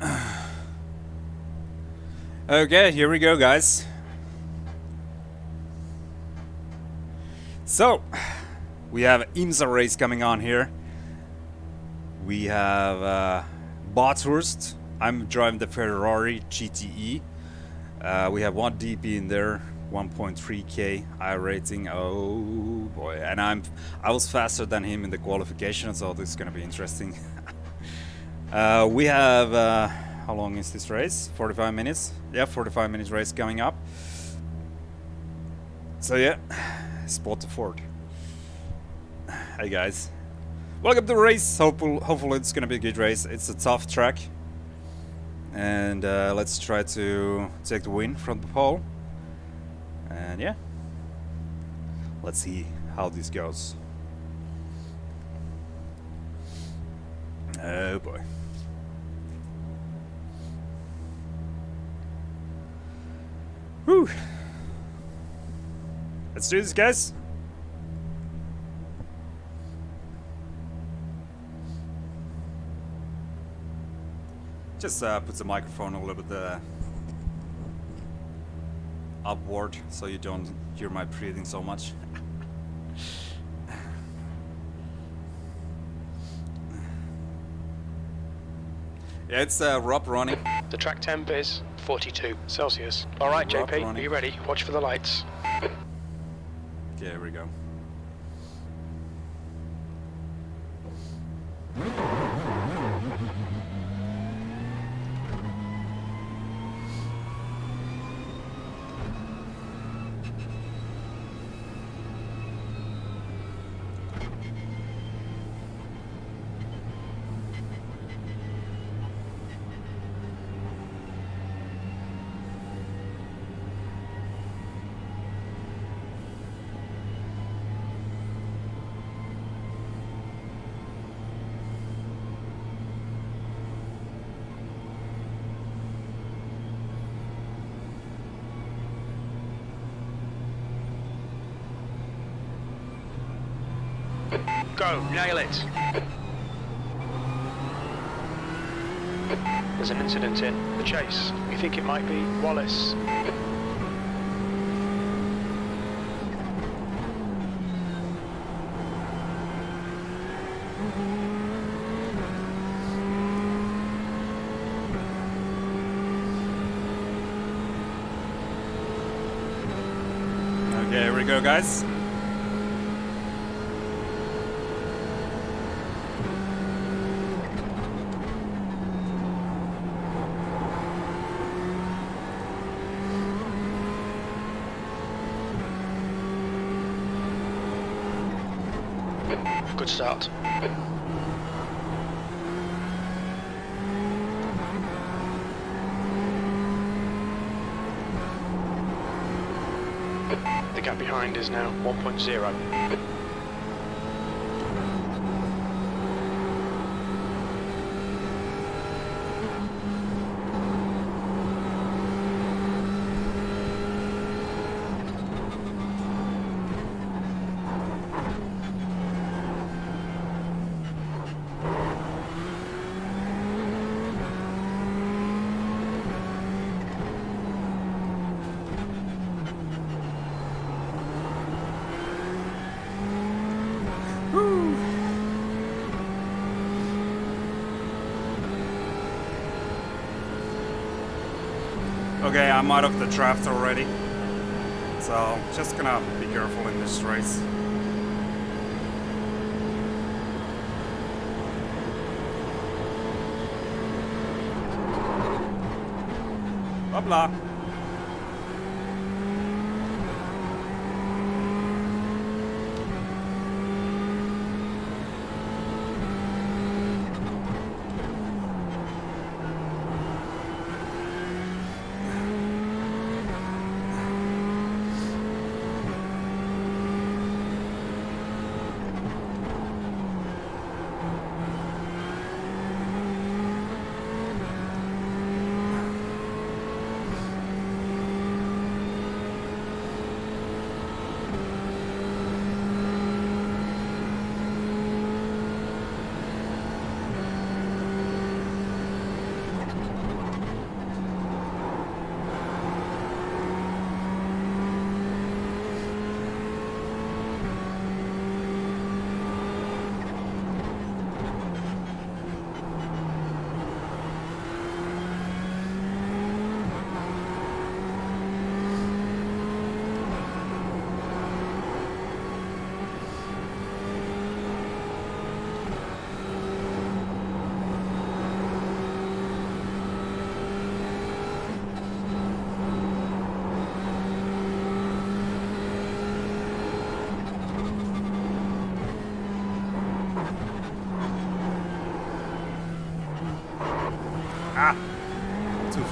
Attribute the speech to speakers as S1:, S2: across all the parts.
S1: okay, here we go, guys. So, we have IMSA race coming on here. We have uh. I'm driving the Ferrari GTE. Uh, we have one DP in there, 1.3k iRating. Oh boy, and I'm I was faster than him in the qualification, so this is gonna be interesting. uh, we have uh, how long is this race? 45 minutes. Yeah, 45 minutes race coming up. So yeah, spot the Ford. Hey guys, welcome to the race. Hopefully, hopefully it's gonna be a good race. It's a tough track and uh, let's try to take the win from the pole and yeah let's see how this goes oh boy Whew. Let's do this guys Just uh, put the microphone a little bit uh, upward so you don't hear my breathing so much. yeah, it's uh, Rob running.
S2: The track temp is 42 Celsius. All right,
S1: Rob
S2: JP, are you ready? Watch for the lights.
S1: Okay, here we. Go,
S2: nail it. The chase. We think it might be Wallace.
S1: Okay, here we go, guys.
S2: Good start. The gap behind is now 1.0.
S1: Okay, I'm out of the draft already. So, just gonna be careful in this race. Blah blah.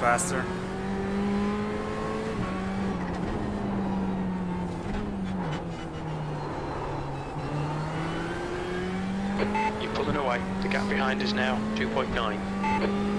S1: Faster.
S2: You're pulling away. The gap behind is now 2.9.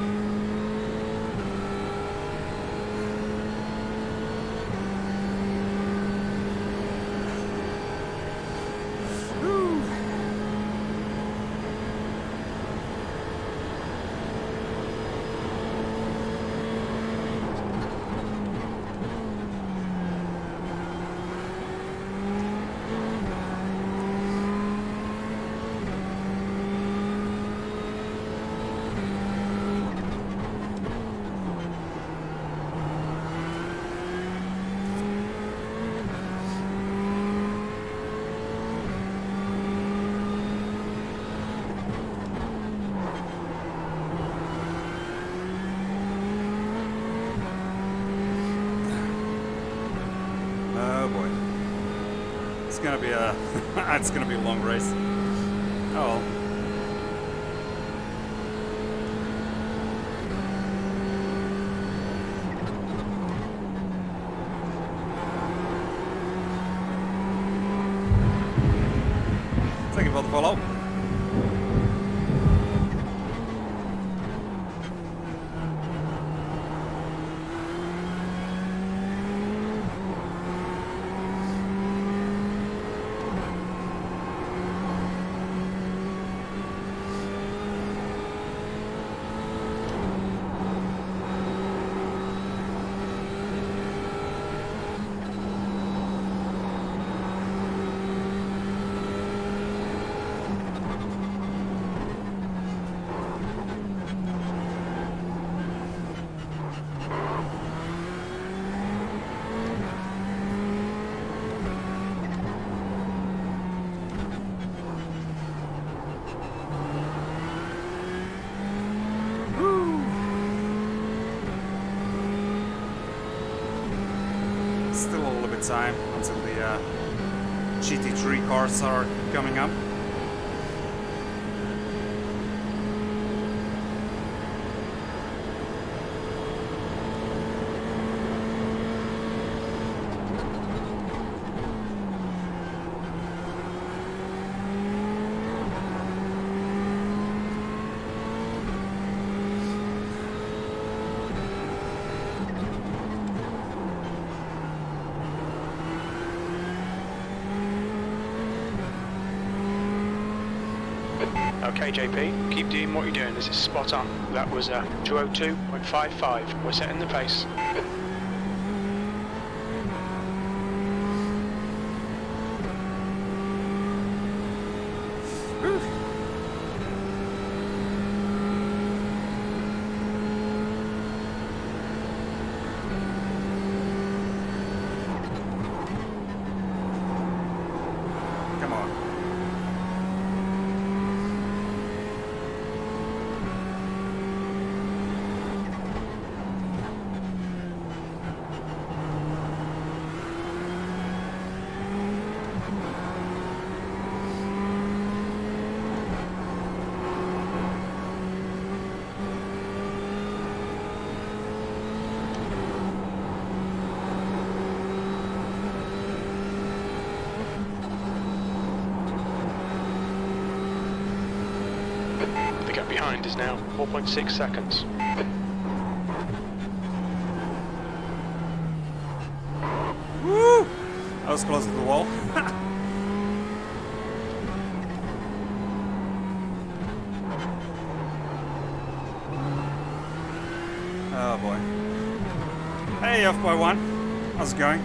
S1: Oh boy. It's gonna be a it's gonna be a long race. Oh well. Thank you for the follow. Still a little bit time until the uh, GT3 cars are coming up.
S2: Okay, JP, keep doing what you're doing. This is spot on. That was uh, 202.55. We're setting the pace.
S1: Come on.
S2: The gap is now 4.6 seconds.
S1: Woo! I was close to the wall. oh boy. Hey, F1. How's it going?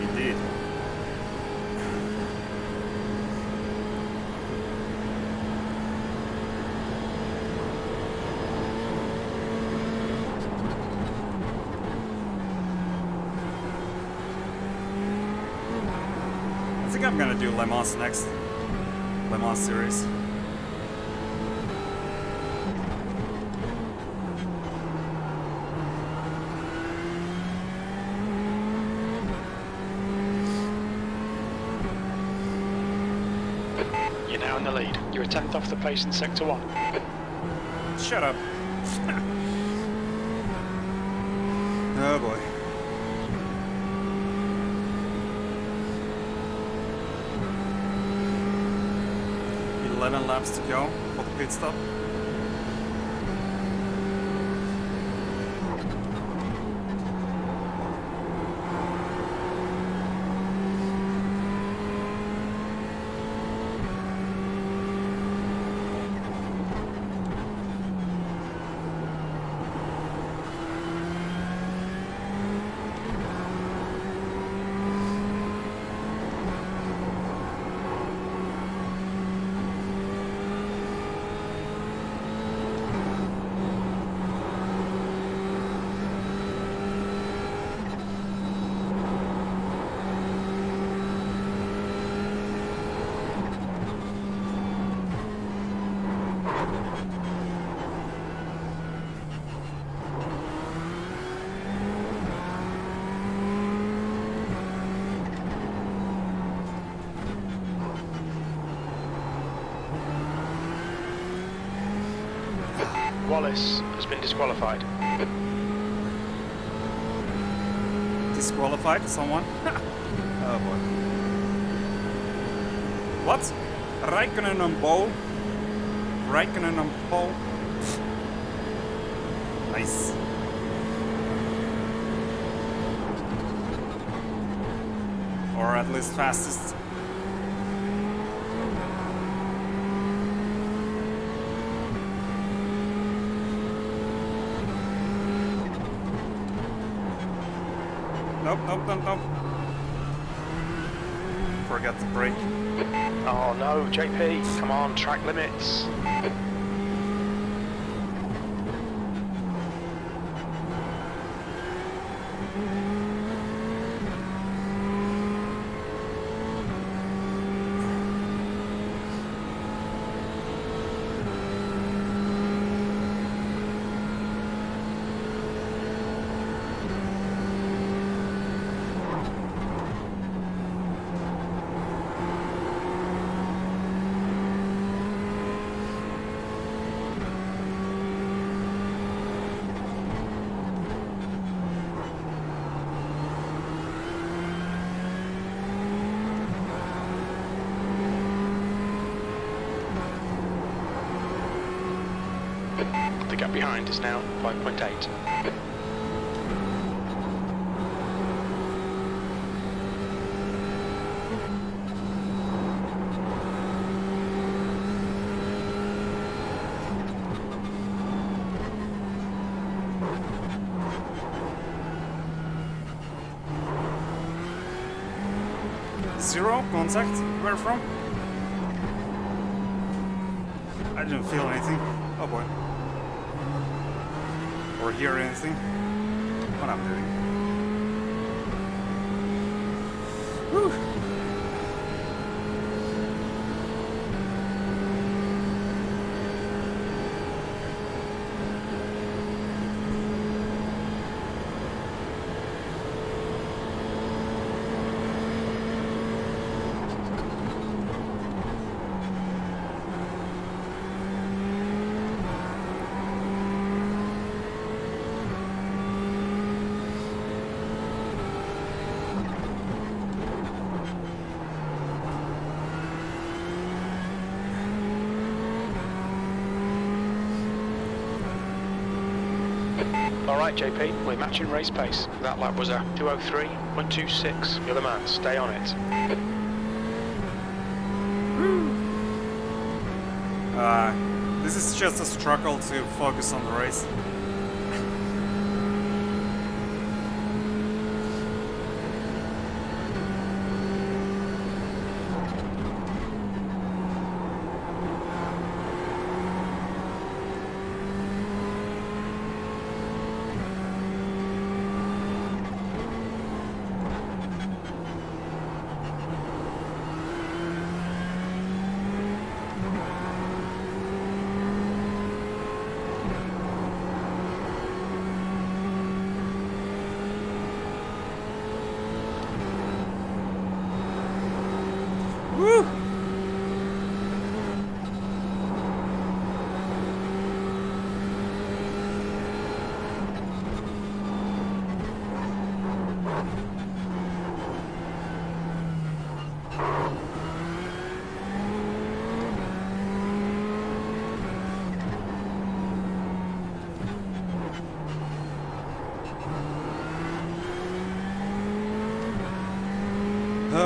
S1: Indeed. I think I'm gonna do Le Mans next. Le Mans series.
S2: You're now in the lead. You're a tenth off the pace in sector one.
S1: Shut up. laps to go for the pit stop.
S2: Wallace has been disqualified.
S1: Disqualified someone? oh boy. What? Raikkonen on pole? Raikkonen on pole? nice. Or at least fastest. Forgot the brake.
S2: Oh no, JP, come on, track limits. The gap behind is now 5.8.
S1: Zero contact? Where from? I didn't feel anything. Oh boy. Or hear anything. What I'm doing. Whew.
S2: Alright JP, we're matching race pace. That lap was a 203.26. You're the man, stay on it.
S1: Uh, this is just a struggle to focus on the race.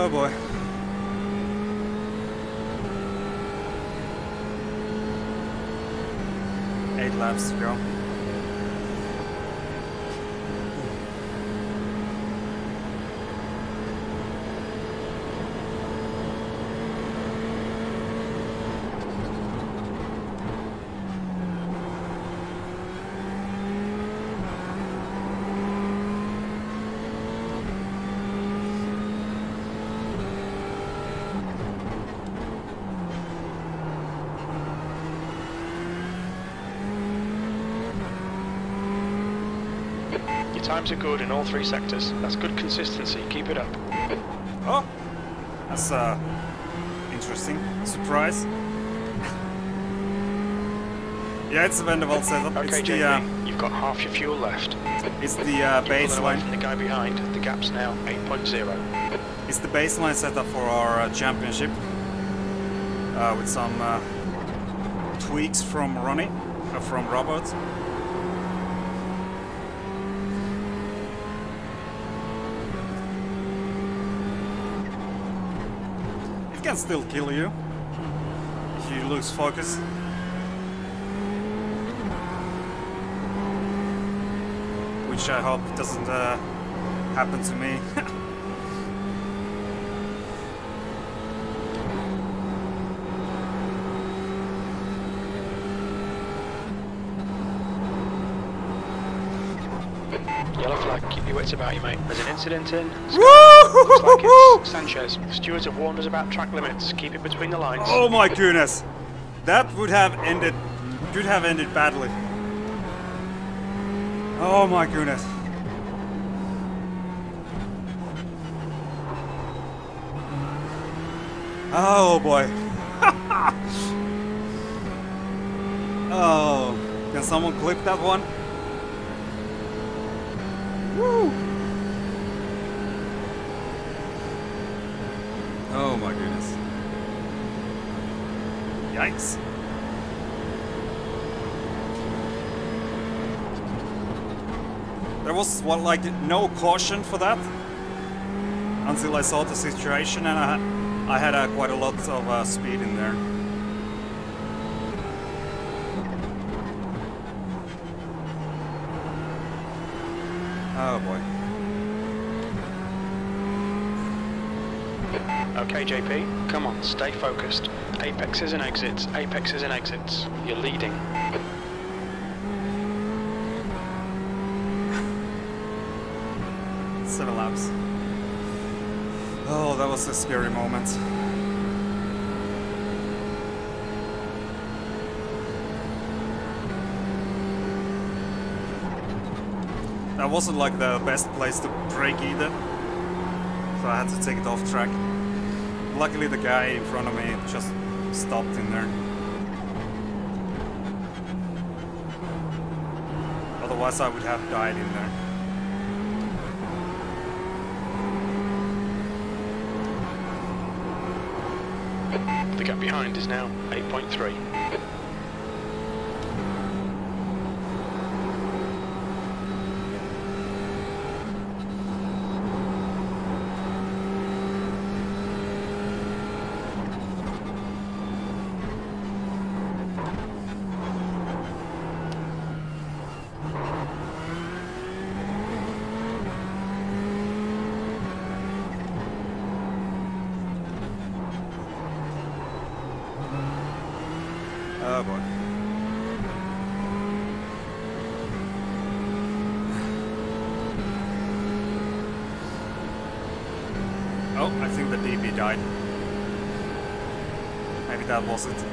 S1: Oh boy. Eight laps to go.
S2: Your times are good in all three sectors. That's good consistency. Keep it up.
S1: Oh, that's uh, interesting. Surprise. yeah, it's a Vanderwald setup.
S2: Okay,
S1: it's the
S2: JP,
S1: uh,
S2: you've got half your fuel left.
S1: it's the uh, baseline.
S2: from the guy behind. The gap's now 8.0.
S1: It's the baseline setup for our uh, championship. Uh, with some uh, tweaks from Ronnie, uh, from Robert. Can still kill you you lose focus. Which I hope doesn't uh, happen to me.
S2: Yellow flag. Keep your wits about you, mate. There's an incident in. Looks like it's Sanchez. Stewards have warned us about track limits. Keep it between the lines.
S1: Oh my goodness. That would have ended could have ended badly. Oh my goodness. Oh boy. oh, can someone clip that one? Oh my goodness. Yikes. There was what like no caution for that until I saw the situation and I had, I had uh, quite a lot of uh, speed in there. Oh boy.
S2: Okay, JP. Come on, stay focused. Apexes and exits. Apexes and exits. You're leading.
S1: Seven laps. Oh, that was a scary moment. That wasn't like the best place to brake either. So I had to take it off track. Luckily the guy in front of me just stopped in there. Otherwise I would have died in there.
S2: The gap behind is now 8.3.
S1: Oh boy. Oh, I think the DP died. Maybe that was it.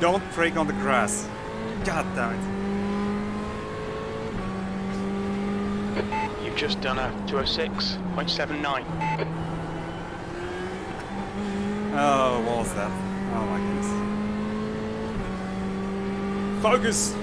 S1: Don't brake on the grass. God damn it.
S2: You've just done a 206.79.
S1: Oh, what was that? Oh my goodness. Focus!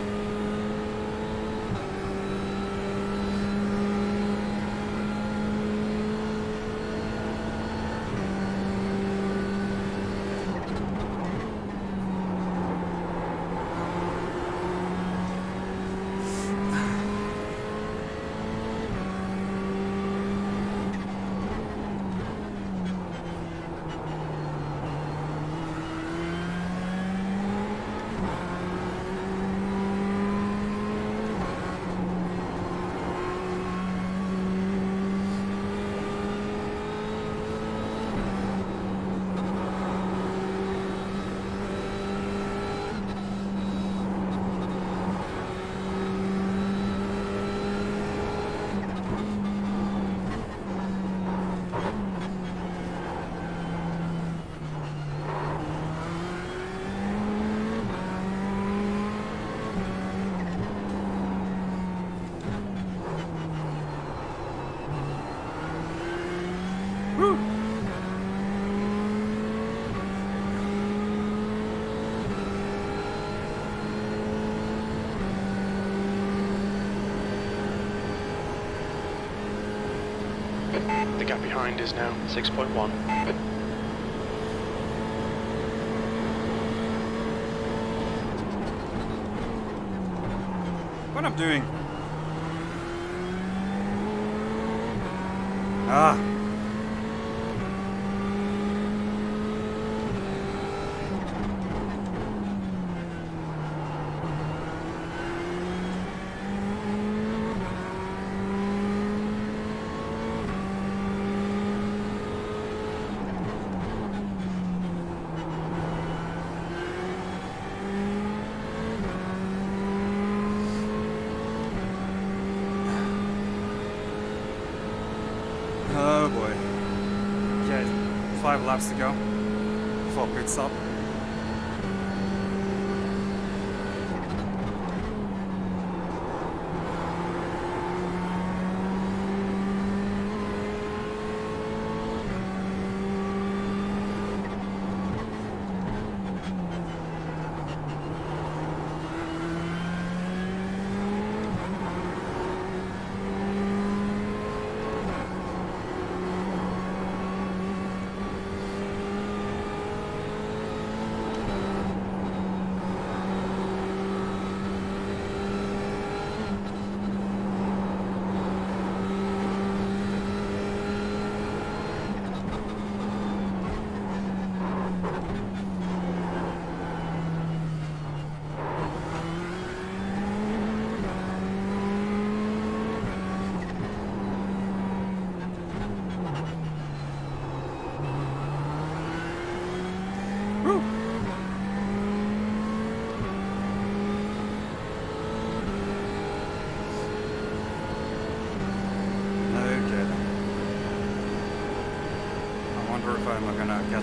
S1: Woo!
S2: The gap behind is now 6.1.
S1: What I'm doing? Ah.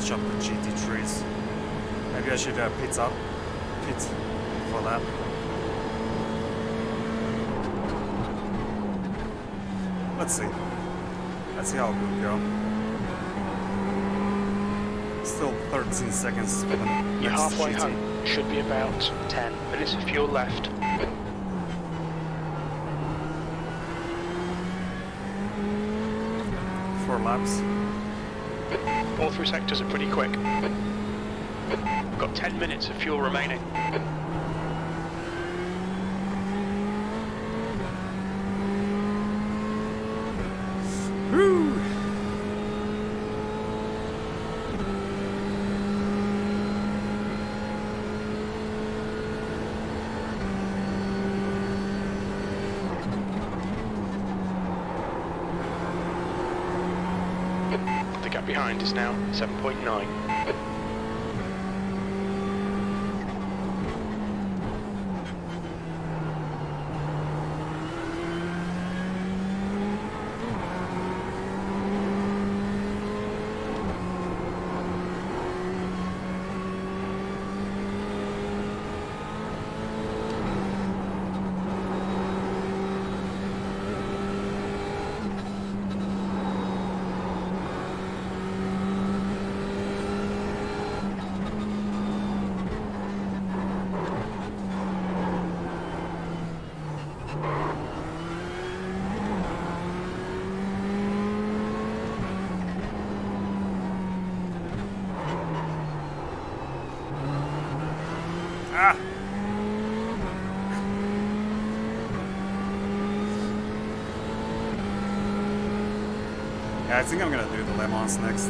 S1: Gonna up with GT3s. Maybe I should uh, pit up, pit for that. Let's see. Let's see how it will go. Still 13 seconds for the
S2: You're halfway
S1: GT.
S2: home. Should be about 10 minutes of fuel left.
S1: Four laps.
S2: Sectors are pretty quick. Got 10 minutes of fuel remaining.
S1: Woo!
S2: The gap behind is now 7.9.
S1: Mans next.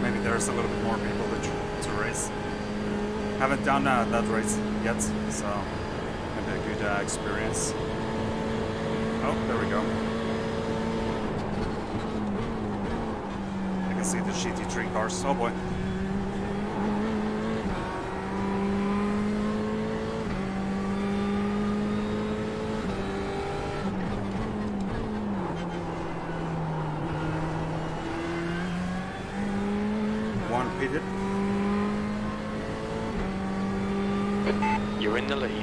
S1: Maybe there's a little bit more people to, to race. Haven't done uh, that race yet, so maybe a good uh, experience. Oh, there we go. I can see the GT3 cars. Oh boy. One pitted.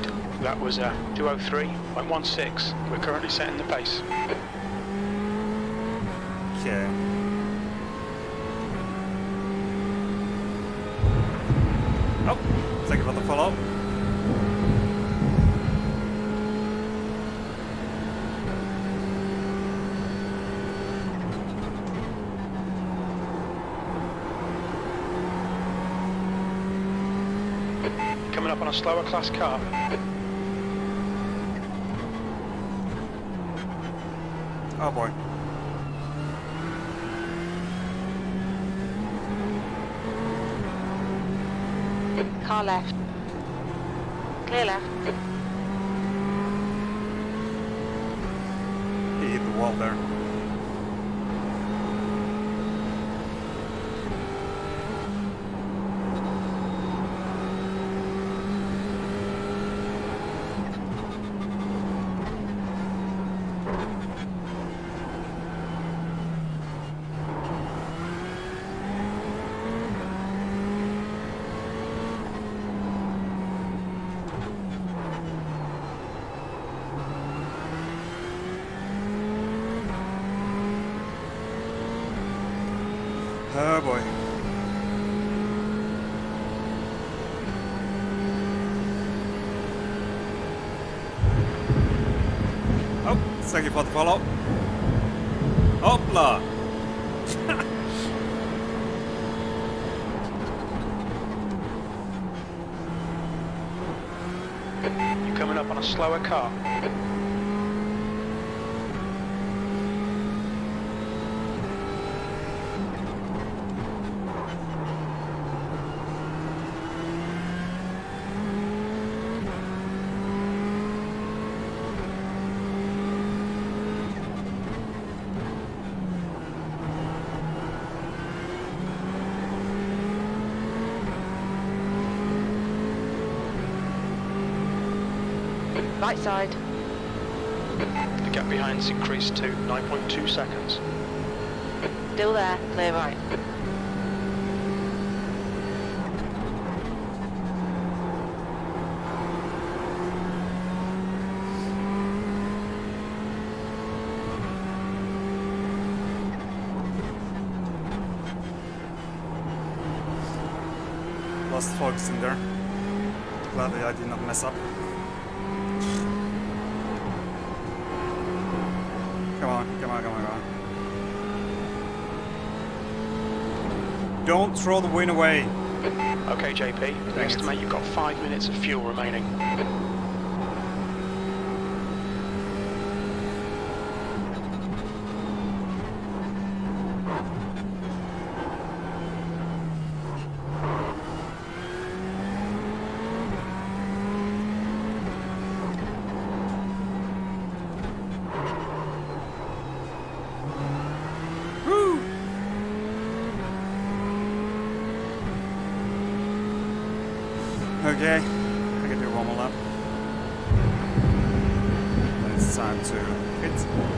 S2: Lead. That was uh, 203.16. We're currently setting the pace.
S1: Okay. Oh, thank you for the follow.
S2: Coming up on a slower class car.
S1: Oh boy.
S3: Car left. Clear left.
S1: He hit the wall there. Oh boy. Oh, thank you for the follow. Hopla!
S2: You're coming up on a slower car.
S3: Side.
S2: The gap behind's increased to 9.2 seconds.
S3: Still there. Clear right.
S1: Lost focus in there. Gladly I did not mess up. Come on, come on, come on, come on. Don't throw the win away.
S2: Okay, JP. Estimate you've got five minutes of fuel remaining.
S1: Woo! Okay, I one more lap. Then it's time to hit.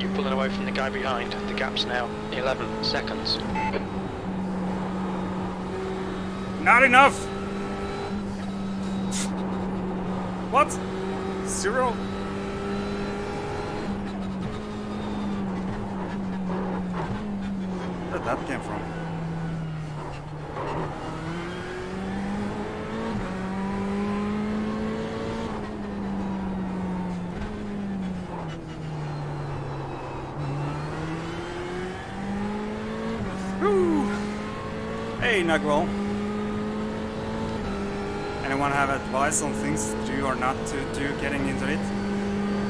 S2: You're pulling away from the guy behind. The gap's now 11 seconds.
S1: Not enough! What? Zero? Where did that came from? Woo! Anyone have advice on things to do or not to do getting into it?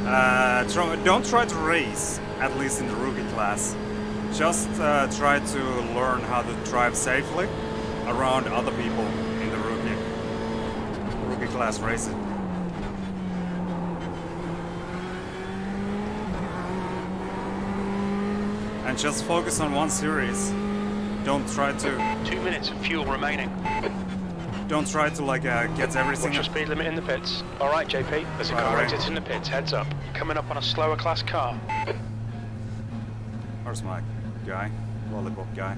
S1: Uh, try, don't try to race, at least in the rookie class. Just uh, try to learn how to drive safely around other people in the rookie rookie class races. And just focus on one series. Don't try to
S2: Two minutes of fuel remaining.
S1: don't try to like uh, get everything.
S2: Watch your speed limit in the pits. All right, JP. There's a
S1: Right
S2: car
S1: away.
S2: exiting the pits. Heads up. Coming up on a slower class car.
S1: Where's my guy? Lollipop guy.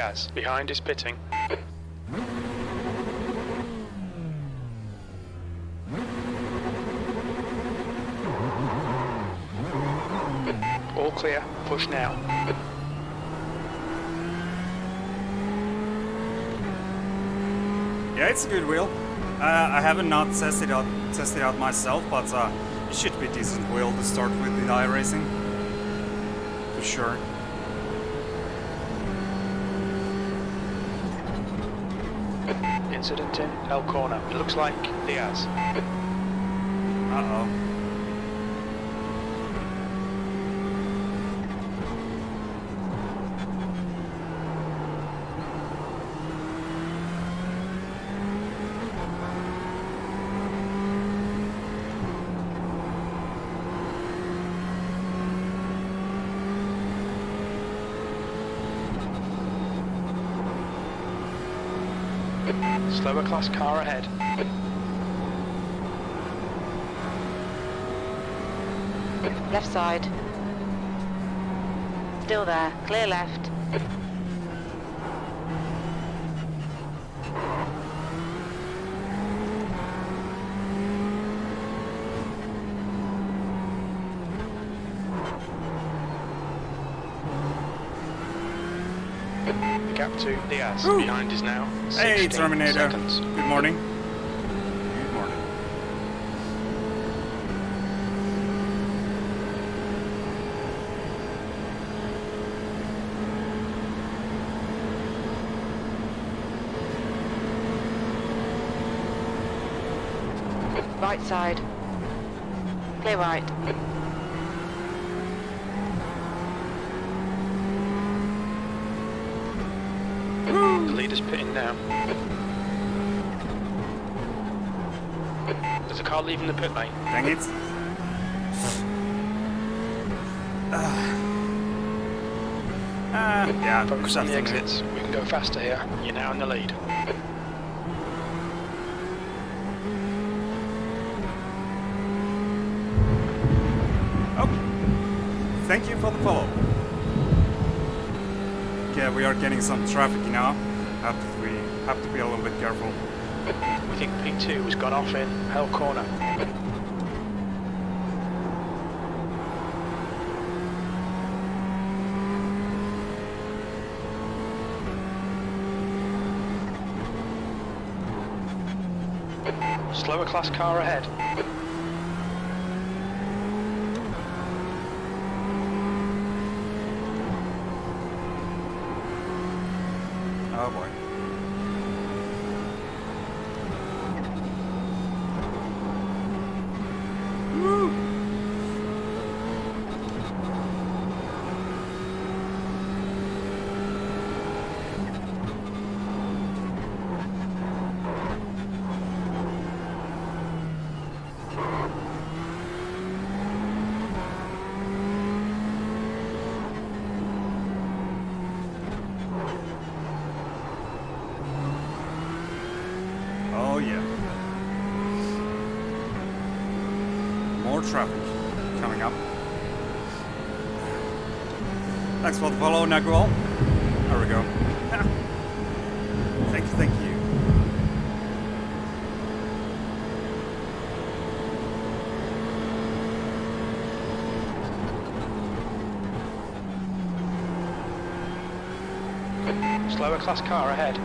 S2: Diaz. Behind is pitting. All clear. Push now.
S1: Yeah, it's a good wheel. Uh, I haven't not tested out tested out myself, but uh, it should be a decent wheel to start with in iRacing. For sure.
S2: Incident in Hell Corner. It looks like Diaz.
S1: Uh-oh.
S2: Car ahead.
S3: Left side. Still there. Clear left.
S2: Gap to Diaz.
S1: Woo.
S2: Behind is now.
S1: Hey, Terminator.
S2: Seconds.
S1: Good morning. Good morning.
S3: Right side. Clear right.
S2: The leader's pitting now. There's a car leaving the pit lane.
S1: Dang it. Ah, yeah,
S2: Focus on the exits. We can go faster here. You're now in the lead.
S1: Oh, thank you for the follow. Okay, we are getting some traffic now. Have to be a little bit careful.
S2: We think P2 has gone off in Hell Corner. Slower class car ahead.
S1: Oh boy. Oh yeah. More traffic coming up. Thanks for the follow, Nagual. There we go. thank you, thank you.
S2: Slower class car ahead.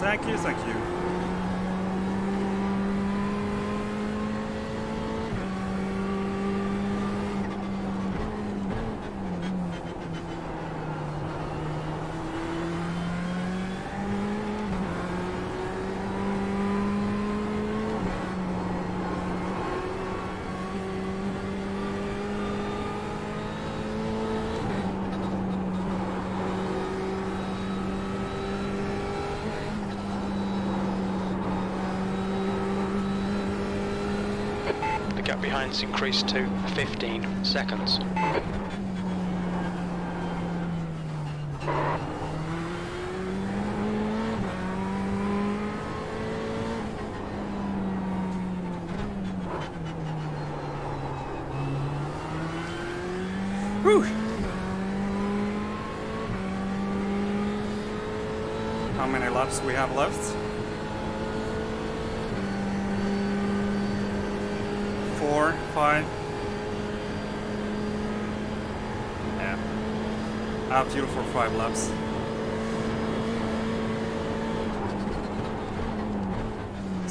S1: Thank you, thank you.
S2: Behind's increased to 15 seconds.
S1: Whew. How many laps we have left? Four, five. Yeah. Fuel for five laps.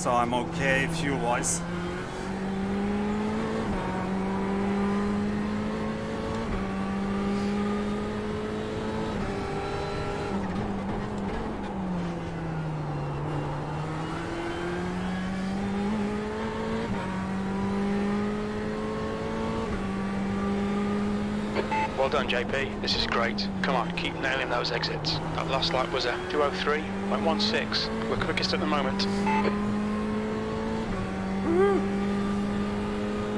S1: So I'm okay fuel
S2: Well done, JP. This is great. Come on, keep nailing those exits. That last lap was a 203, went 16. We're quickest at the moment.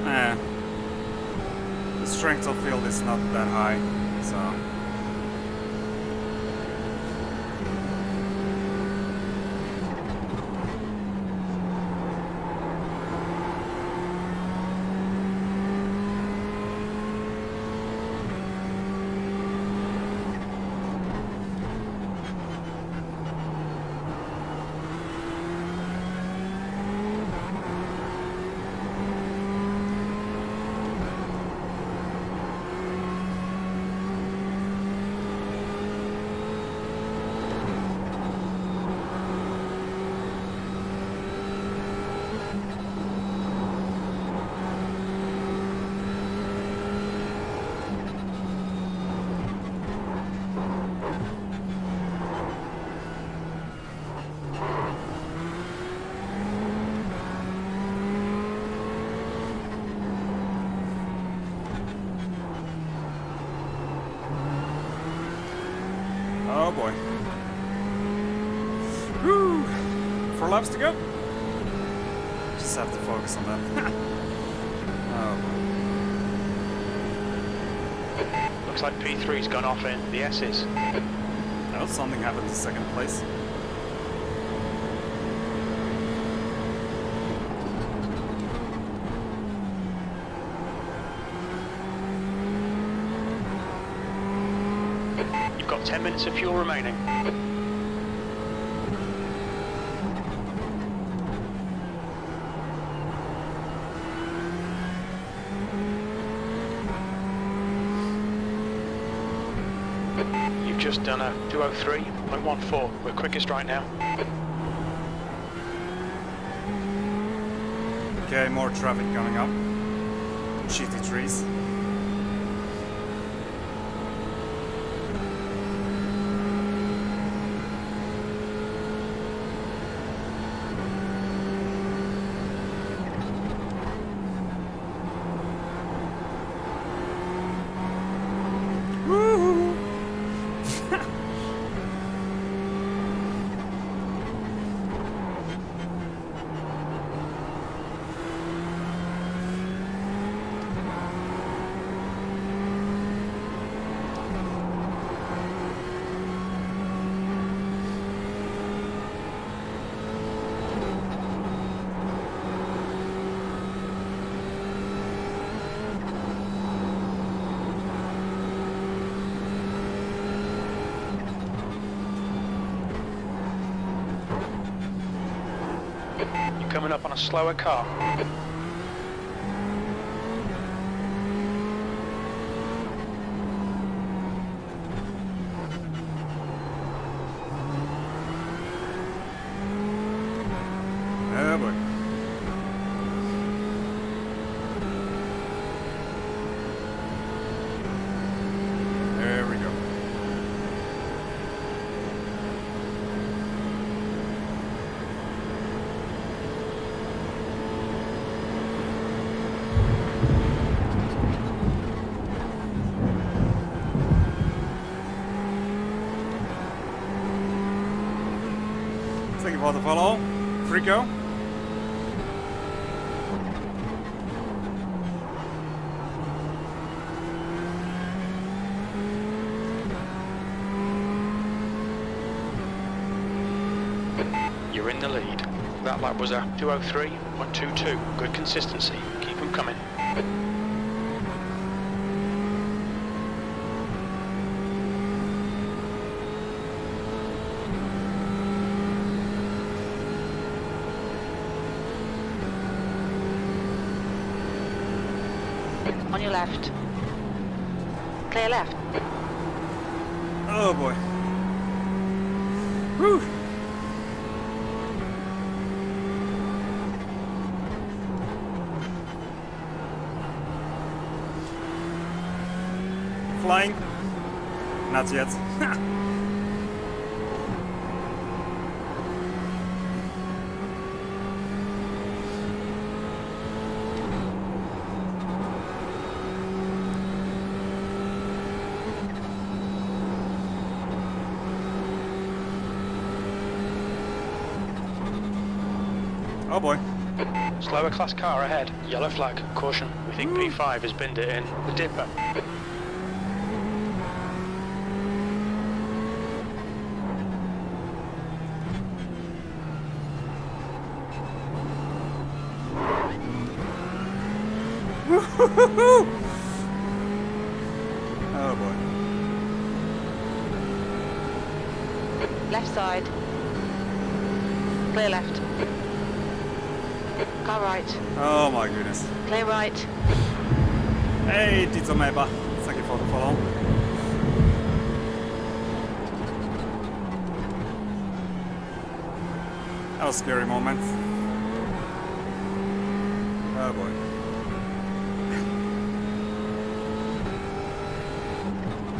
S1: Eh. The strength of field is not that high, so. Laps to go. Just have to focus on that. oh.
S2: Looks like P3's gone off in the S's.
S1: Oh, something happened to second place.
S2: You've got 10 minutes of fuel remaining. You've just done a 203.14. We're quickest right now.
S1: Okay, more traffic coming up. Shitty trees. Woo!
S2: You're coming up on a slower car.
S1: Oh boy. There we go. Follow. Frico.
S2: You're in the lead. That lap was a 203.22. Good consistency. Keep them coming.
S3: On your left. Clear left.
S1: Oh boy. Whew. Flying? Not yet. Oh boy.
S2: Slower class car ahead. Yellow flag. Caution. We think P5 has binned it in. The dipper.
S1: Oh boy.
S3: Left side. Clear left. Car right.
S1: Oh my goodness.
S3: Clear right.
S1: Tito Thank you for the follow. That was a scary moment. Oh boy.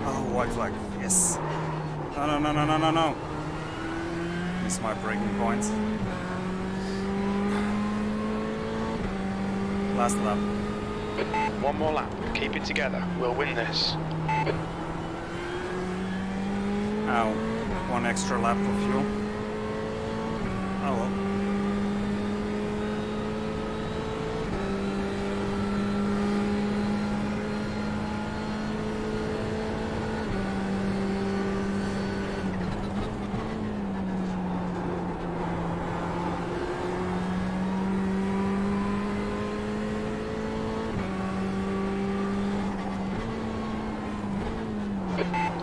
S1: Oh, white flag. Yes. No, no, no, no, no, no, no. Miss my braking point. Last lap.
S2: One more lap. Keep it together. We'll win this.
S1: Oh, one extra lap of fuel. Oh well.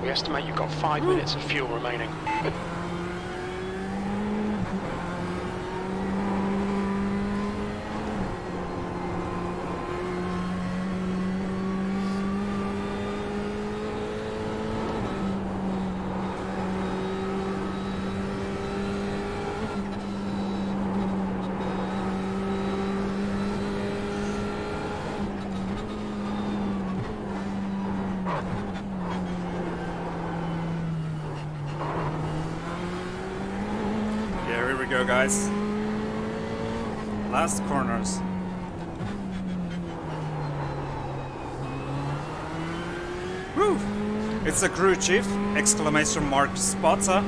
S2: We estimate you've got five hmm. minutes of fuel remaining.
S1: Yeah, here we go, guys. Last corners. Woo! It's a crew chief! Exclamation mark spotter.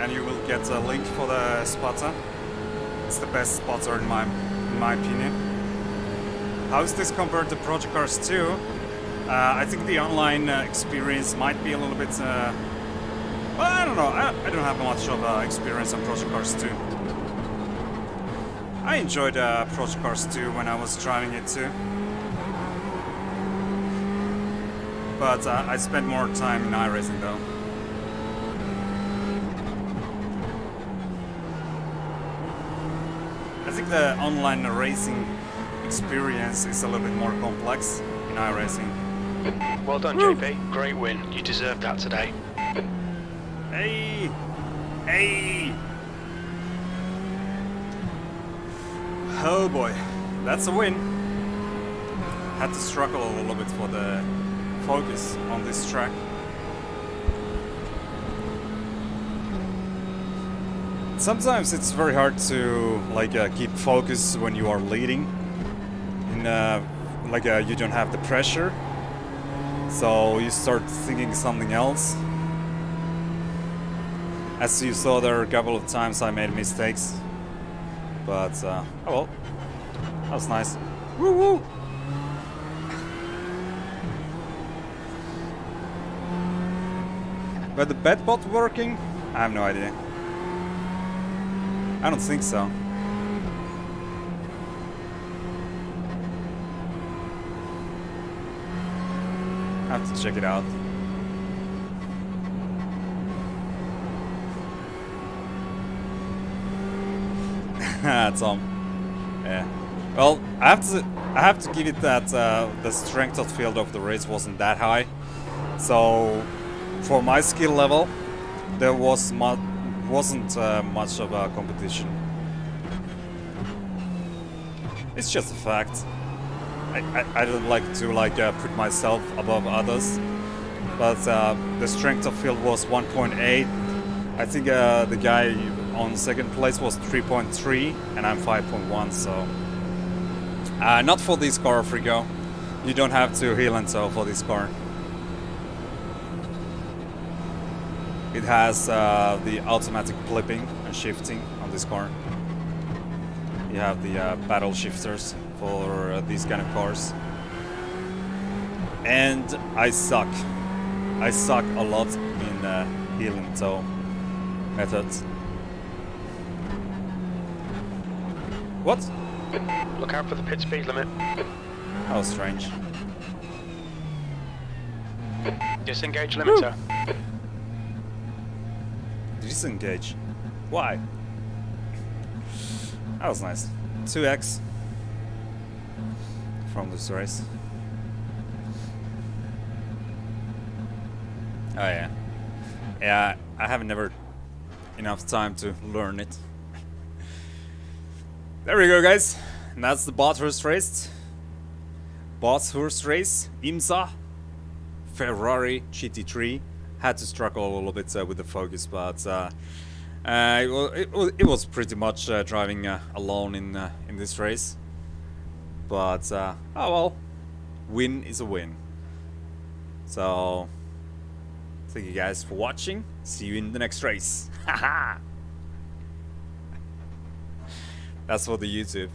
S1: And you will get a link for the spotter. It's the best spotter in my in my opinion. How is this compared to Project Cars 2? Uh, I think the online uh, experience might be a little bit uh, well, I don't know. I, I don't have much of uh, experience on Project Cars 2. I enjoyed uh, Project Cars 2 when I was driving it too. But uh, I spent more time in iRacing though. I think the online racing experience is a little bit more complex in iRacing.
S2: Well done, JP. Great win. You deserved that today.
S1: Hey! Hey! Oh boy, that's a win. Had to struggle a little bit for the focus on this track. Sometimes it's very hard to like uh, keep focus when you are leading. In uh, like uh, you don't have the pressure, so you start thinking something else. As you saw, there are a couple of times I made mistakes. But, uh, oh well. That was nice. Woo woo! But the bedbot working? I have no idea. I don't think so. I have to check it out. Tom. Yeah. Well, I have to I have to give it that uh, the strength of field of the race wasn't that high. So for my skill level, there was wasn't uh, much of a competition. It's just a fact. I, I, I don't like to like uh, put myself above others, but uh, the strength of field was 1.8. I think uh, the guy on second place was 3.3 and I'm 5.1 so uh, not for this car Frigo you don't have to heal and so for this car it has uh, the automatic blipping and shifting on this car you have the uh, paddle shifters for uh, these kind of cars and I suck I suck a lot in uh, heel and toe methods What?
S2: Look out for the pit speed limit.
S1: How strange.
S2: Disengage limiter.
S1: Disengage. Why? That was nice. 2x from this race. Oh yeah. Yeah, I have never enough time to learn it. There we go, guys. And that's the Bathurst race. Bathurst race. IMSA. Ferrari GT3. Had to struggle a little bit uh, with the focus, but uh, uh, it, was, it, was, pretty much driving alone in in this race. But oh well, win is a win. So Thank you guys for watching. See you in the next race. That's for the YouTube.